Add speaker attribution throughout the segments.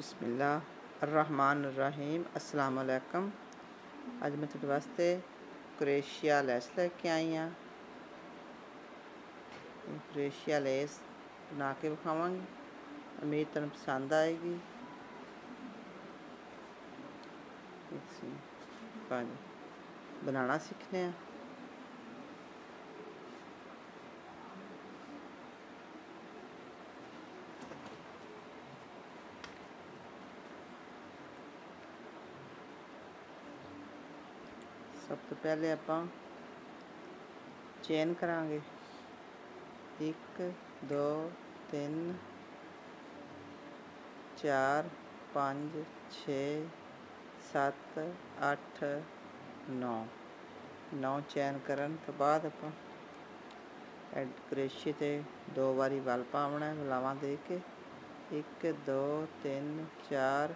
Speaker 1: बिसमीम अलकम अज मैं थोड़े वास्ते क्रोशिया लैस लेके आई हाँ। क्रोशिया लेस बना के विखावगी। उम्मीद तुम पसंद आएगी। बनाना सीखने हैं। ਪਹਿਲੇ ਆਪਾਂ ਚੇਨ ਕਰਾਂਗੇ 1 2 3 4 5 6 7 8 9 9 ਚੈਨ ਕਰਨ ਤੋਂ ਬਾਅਦ ਆਪਾਂ ਐਡ ਕਰੇਸ਼ੇ ਤੇ ਦੋ ਵਾਰੀ ਵਲ ਪਾਉਣਾ ਵਲਾਵਾਂ ਦੇ ਕੇ 1 2 3 4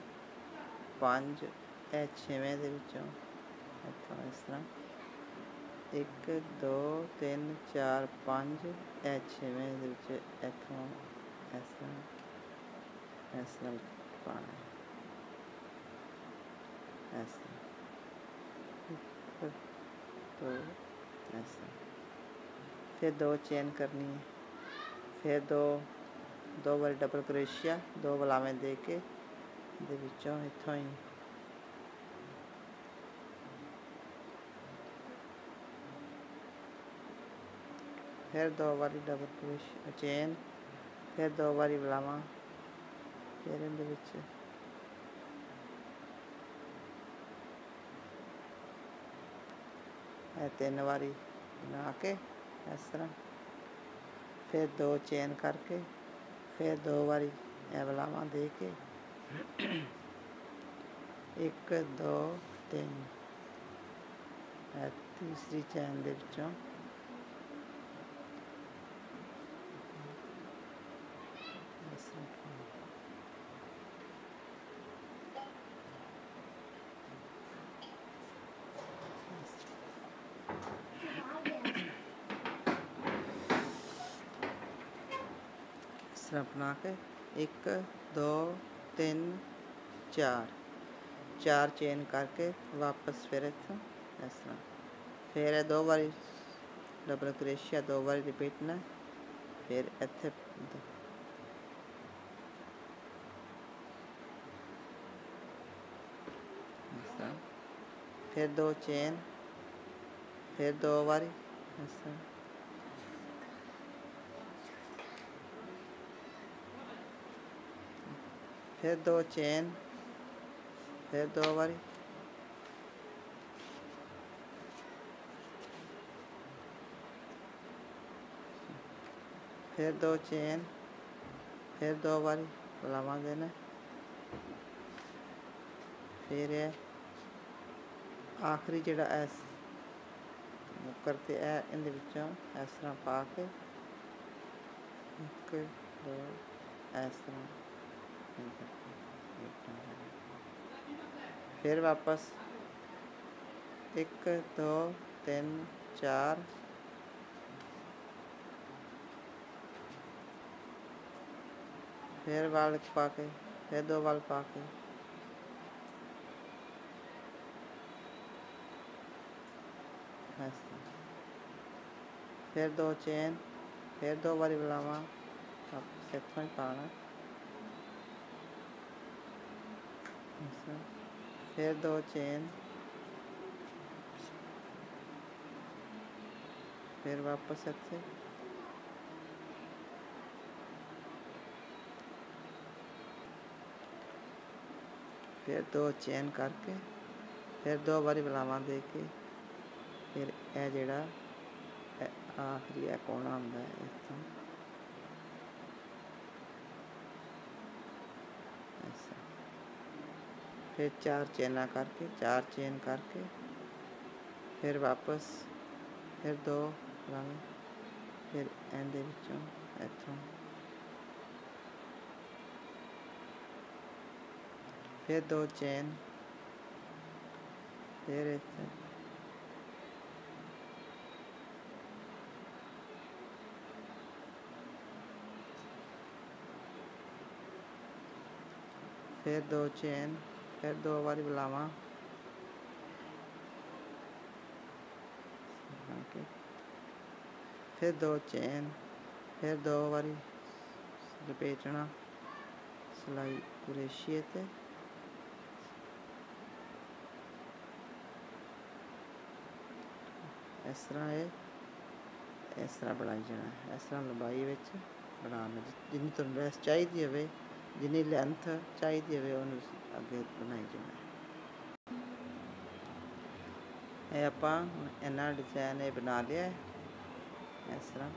Speaker 1: 5 ਇਹ ਛੇਵੇਂ ਦੇ ਵਿੱਚੋਂ ਇੱਥੋਂ ਇਸ ਤਰ੍ਹਾਂ 1 2 3 4 5 ਇਹ ਛੇਵੇਂ ਦੇ ਵਿੱਚ ਇੱਥੋਂ ਇਸ ਤਰ੍ਹਾਂ ਇਸ ਤਰ੍ਹਾਂ ਪਾਣਾ ਇਸ ਤਰ੍ਹਾਂ तो ऐसा फिर दो चेन करनी है फिर दो दो बार डबल क्रेशिया दो बलावें दे के ਦੇ ਵਿੱਚੋਂ ਫਿਰ ਦੋ ਵਾਰੀ ਡਬਲ ਕ੍ਰੋਸ਼ੀਆ ਚੇਨ ਫਿਰ ਦੋ ਵਾਰੀ ਬਲਾਵਾਂ, ਫਿਰ ਇਹਦੇ ਵਿੱਚ। ਇਹ ਤਿੰਨ ਵਾਰੀ ਬਣਾ ਕੇ ਇਸ ਤਰ੍ਹਾਂ, ਫਿਰ ਦੋ ਚੇਨ ਕਰਕੇ, ਫਿਰ ਦੋ ਵਾਰੀ ਇਹ ਬਲਾਵਾਂ ਦੇ ਕੇ। ਇੱਕ, ਦੋ, ਤਿੰਨ। ਇਹ ਤੀਸਰੀ ਚੈਨ ਦੇ ਵਿੱਚੋਂ अपना के एक, दो, तीन, चार। चार चेन करके वापस फिर इस तरह। फिर दो बारी डबल क्रेशिया दो बारी रिपीटना फिर इतने फिर दो चेन, फिर दो बारी, इस तरह। फिर दो चेन फिर दो बारी फिर दो चेन फिर दो बारी लवेंगे देना फिर ये आखिरी जोड़ा ऐस करते है इन इस तरह पा के एक दो इस तरह फिर वापस। एक, दो, तीन, चार। फिर बाल पाके, फिर दो बाल पाके। फिर दो चेन, फिर दो बारी बुलावा। अब सेक्शन पाना। फिर दो चेन। फिर वापस अच्छे। फिर दो चेन करके, फिर दो बारी बलावा दे के, फिर यह जरा आखिरी कोना होंगे इतना फिर चार चेना करके चार चेन करके फिर वापस फिर दो रंग फिर ਇਹਦੇ ਵਿੱਚੋਂ ਇੱਥੋਂ ਫਿਰ ਦੋ ਚੇਨ ਫਿਰ ਇੱਥੇ ਫਿਰ ਦੋ ਚੇਨ दो बार बुलावा। फिर दो चैन, फिर दो बारी लपेटना। सिलाई पूरे ते। इस तरह है, इस तरह बनाई जाना इस तरह लंबाई बना जिन्नी तुम ड्रैस चाहिए हो ਜਿੰਨੀ ਲੈਂਥ ਚਾਹੀਦੀ ਹੋਵੇ, ਉਹਨੂੰ ਅੱਗੇ ਬਣਾਈ ਜਾਣਾ। ਇਹ ਆਪਾਂ ਹੁਣ ਇਹਨਾਂ ਡਿਜ਼ਾਈਨ ਇਹ ਬਣਾ ਲਿਆ ਇਸ ਤਰ੍ਹਾਂ।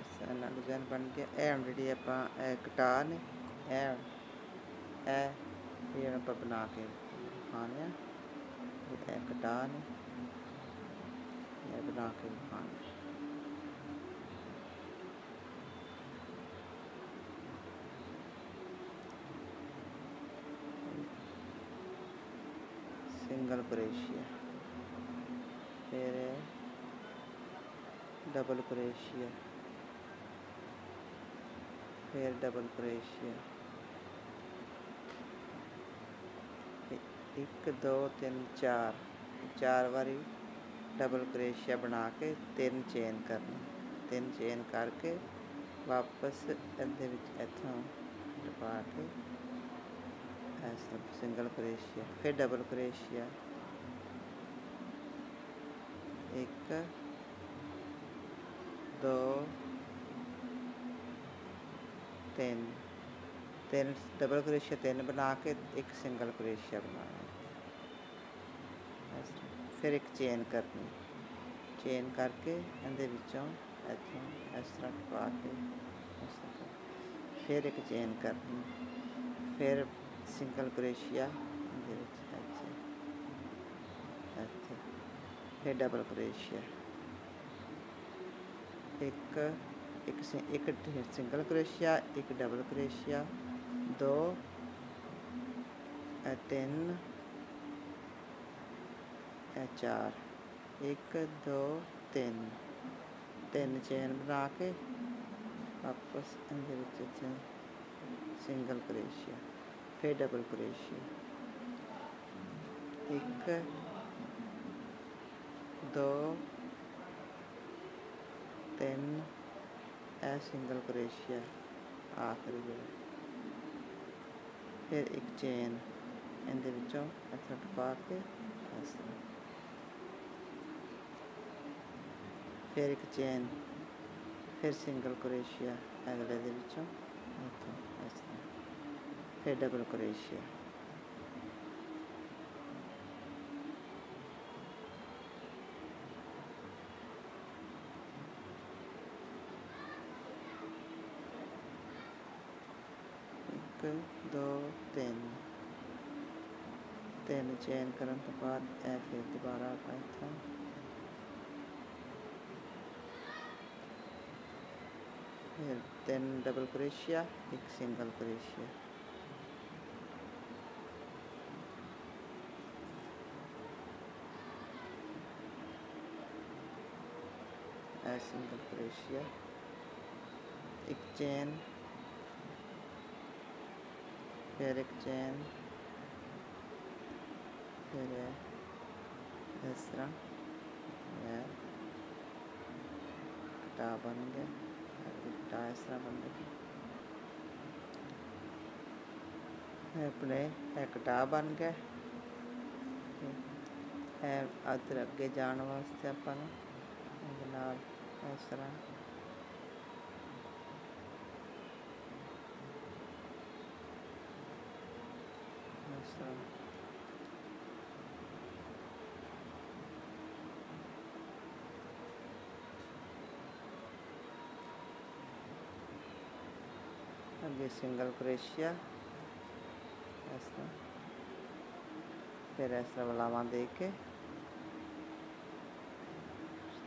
Speaker 1: ਇਸ ਤਰ੍ਹਾਂ ਨਾਲ ਡਿਜ਼ਾਈਨ ਬਣ ਗਿਆ। ਇਹ ਹੁਣ ਆਪਾਂ, ਇਹ ਕਟਾ ਨੇ, ਇਹ ਇਹ ਇਹ ਆਪਾਂ ਬਣਾ ਕੇ ਖਾਣੇ ਆ, ਇਹ ਕਟਾ ਨੇ, ਇਹ ਬਣਾ ਕੇ ਖਾਣੇ सिंगल क्रोशिया फिर डबल क्रोशिया फिर डबल क्रोशिया एक दो तीन चार चार बारी डबल क्रेशिया बना के तीन चेन करना तीन चेन करके वापस इधर इतों डपा के ਕੇ ਇਸ ਤਰ੍ਹਾਂ ਸਿੰਗਲ ਕਰੇਸ਼ੀਆ ਫਿਰ ਡਬਲ ਕਰੇਸ਼ੀਆ ਇੱਕ ਦੋ ਤਿੰਨ ਤਿੰਨ ਡਬਲ ਕਰੇਸ਼ੀਆ ਤਿੰਨ ਬਣਾ ਕੇ ਇੱਕ ਸਿੰਗਲ ਕਰੇਸ਼ੀਆ ਬਣਾਉਣਾ ਇਸ ਤਰ੍ਹਾਂ ਫਿਰ ਇੱਕ ਚੇਨ ਕਰਨੀ ਚੇਨ ਕਰਕੇ ਇਹਦੇ ਵਿੱਚੋਂ ਇੱਥੋਂ ਇਸ ਤਰ੍ਹਾਂ ਪਾ ਕੇ ਇਸ ਤਰ੍ਹਾਂ ਫਿਰ ਇੱਕ ਚੇਨ ਕਰਨੀ ਫਿਰ सिंगल क्रोशिया अच्छा अच्छा। फिर डबल क्रोशिया एक एक एक सिंगल क्रोशिया एक डबल क्रोशिया दो तीन चार, एक, दो, तीन। तीन चेन बना के वापस सिंगल क्रेशिया ਤਿੰਨ ਚੇਨ ਬਣਾ ਕੇ ਵਾਪਸ ਇਹਦੇ ਵਿੱਚ ਇੱਥੇ ਸਿੰਗਲ ਕਰੇਸ਼ੀਆ ਫਿਰ ਡਬਲ ਕਰੇਸ਼ੀਆ ਇੱਕ ਦੋ ਤਿੰਨ ਇਹ ਸਿੰਗਲ ਕਰੇਸ਼ੀਆ ਆਖਰੀ ਜਿਹੜਾ ਫਿਰ ਇੱਕ ਚੇਨ ਇਹਦੇ ਵਿੱਚੋਂ ਇੱਥੇ ਪਾ ਕੇ ਇਸ ਤਰ੍ਹਾਂ ਫਿਰ ਇੱਕ ਚੇਨ ਫਿਰ ਸਿੰਗਲ ਕਰੇਸ਼ੀਆ ਅਗਲੇ ਦੇ ਵਿੱਚੋਂ ਇੱਥੋਂ ਇਸ फिर डबल क्रोशिया एक, दो, तीन। तीन चैन करने के बाद फिर दोबारा पाइथन। फिर तीन डबल क्रोशिया एक सिंगल क्रेशिया a single crochet एक चैन फिर एक चैन फिर इस तरह टा बन गया टा तरह बन गया अपने एक टा बन गए अदर अगे जाने वास्ते अपना साहब इस तरह इस तरह सिंगल क्रेशिया इस तरह फिर इस तरह बलावा दे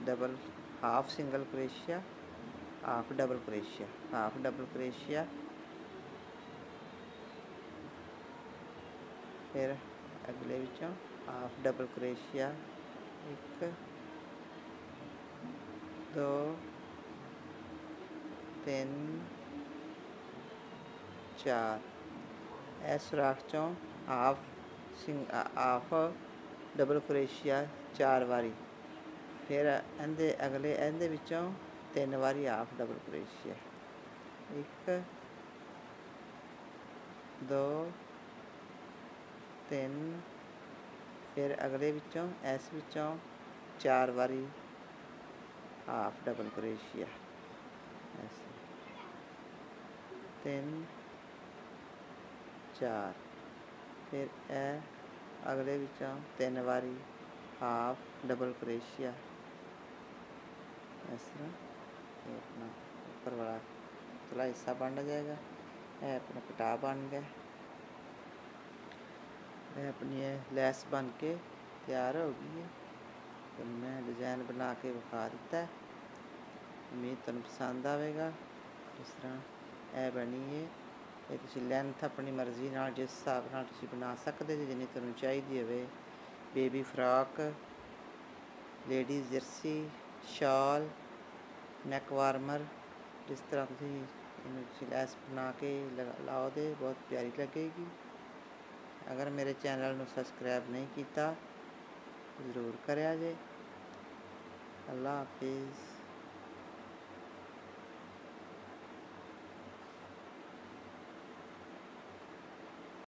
Speaker 1: डबल हाफ़ सिंगल क्रेशिया हाफ़ डबल क्रेशिया हाफ़ डबल क्रेशिया फिर अगले बच्चों हाफ़ डबल क्रेशिया एक, दो, तीन, चार। इस सुराख चो हाफ़ सिंग हाफ़ डबल क्रेशिया चार बारी। ਫਿਰ ਇਹਦੇ ਅਗਲੇ, ਇਹਦੇ ਵਿੱਚੋਂ ਤਿੰਨ ਵਾਰੀ ਹਾਫ ਡਬਲ ਕਰੋਸ਼ੀਆ ਇੱਕ, ਦੋ, ਤਿੰਨ, ਫਿਰ ਅਗਲੇ ਵਿੱਚੋਂ, ਇਸ ਵਿੱਚੋਂ ਚਾਰ ਵਾਰੀ ਹਾਫ ਡਬਲ ਕਰੇਸ਼ੀਆ ਐਸੇ ਤਿੰਨ, ਚਾਰ, ਫਿਰ ਇਹ ਅਗਲੇ ਵਿੱਚੋਂ ਤਿੰਨ ਵਾਰੀ ਹਾਫ ਡਬਲ ਕਰੇਸ਼ੀਆ ਇਸ ਤਰ੍ਹਾਂ ਇਹ ਆਪਣਾ ਉੱਪਰ ਵਾਲਾ ਥੋੜਾ ਹਿੱਸਾ ਬਣ ਜਾਏਗਾ ਇਹ ਆਪਣਾ ਪਟਾ ਬਣ ਗਿਆ ਇਹ ਆਪਣੀ ਇਹ ਲੈਸ ਬਣ ਕੇ ਤਿਆਰ ਹੋ ਗਈ ਹੈ ਤੁਹਾਨੂੰ ਮੈਂ ਡਿਜ਼ਾਈਨ ਬਣਾ ਕੇ ਵਿਖਾ ਦਿੱਤਾ ਹੈ ਉਮੀਦ ਤੁਹਾਨੂੰ ਪਸੰਦ ਆਵੇਗਾ ਜਿਸ ਤਰ੍ਹਾਂ ਇਹ ਬਣੀ ਹੈ ਇਹ ਤੁਸੀਂ ਲੈਂਥ ਆਪਣੀ ਮਰਜ਼ੀ ਨਾਲ ਜਿਸ ਹਿਸਾਬ ਨਾਲ ਤੁਸੀਂ ਬਣਾ ਸਕਦੇ ਜੇ ਜਿੰਨੀ ਤੁਹਾਨੂੰ ਚਾਹੀਦੀ ਹੋਵੇ ਬੇਬੀ ਫਰਾਕ ਲੇਡੀਜ਼ ਜਰਸੀ ਸ਼ਾਲ ਨੈਕ ਵਾਰਮਰ ਜਿਸ ਤਰ੍ਹਾਂ ਤੁਸੀਂ ਇਹਨੂੰ ਤੁਸੀਂ ਲੈਸ ਬਣਾ ਕੇ ਲਗਾ- ਲਾਓ ਦੇ ਬਹੁਤ ਪਿਆਰੀ ਲੱਗੇਗੀ ਅਗਰ ਮੇਰੇ ਚੈਨਲ ਨੂੰ ਸਬਸਕ੍ਰਾਈਬ ਨਹੀਂ ਕੀਤਾ ਜ਼ਰੂਰ ਕਰਿਆ ਜੇ ਅੱਲਾ ਹਾਫਿਜ਼